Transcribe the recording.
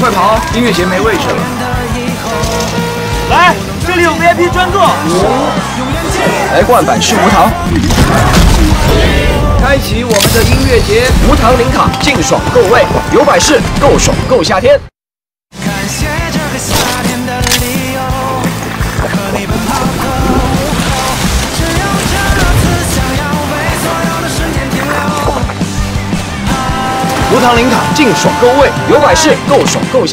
快跑，音乐节没位置了。来，这里有 VIP 专座。来灌百事无糖。开启我们的音乐节，无糖零卡，劲爽够味，有百事，够爽够夏天。留。无糖零卡，劲爽够味，有百事，够爽够香。